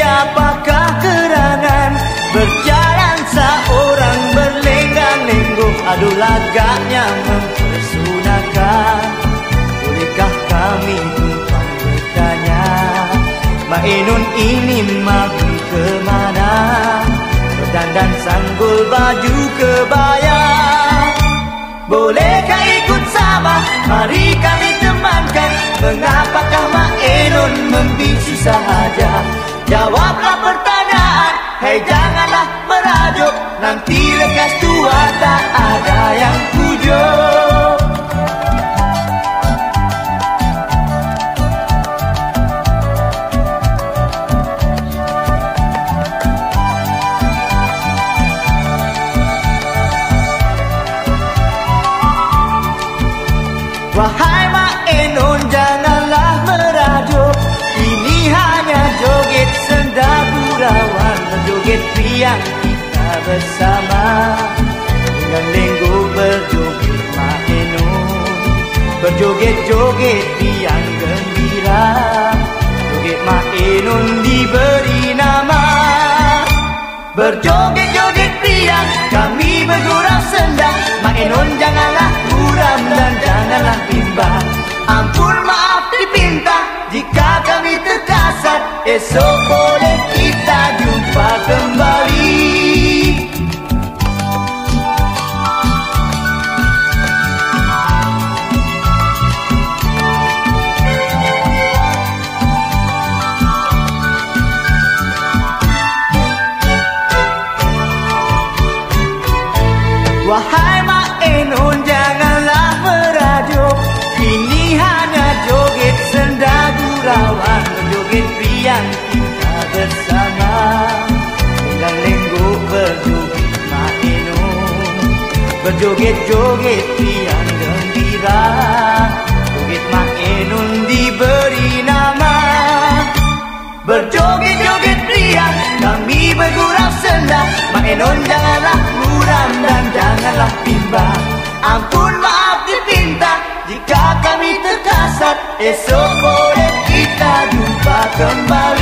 siapakah kerangan? Berjalan seorang berlenggang-lenggung Aduh lagaknya mempersunakan Bolehkah kami tumpang bertanya? Ma'inun ini mampu kemana? Berdandan sanggul baju kebaya Bolehkah ikut sama? Mari Wahai Mak Enon janganlah merajuk. Ini hanya joget senda gurauan Menjoget riang kita bersama. Dengan lenggo berjoget Mak Enon Berjoget-joget riang gembira. Joget Mak Enon diberi nama. Berjoget-joget Ampun maaf dipinta jika kami terkasar Esok boleh kita jumpa kembali Wahai Mak Enon Berjoget-joget riang gembira. Joget Mak Enon diberi nama. Berjoget-joget riang kami bergurau senda Mak Enon janganlah muram dan janganlah bimbang Ampun maaf dipinta jika kami terkasar. Esok boleh kita jumpa kembali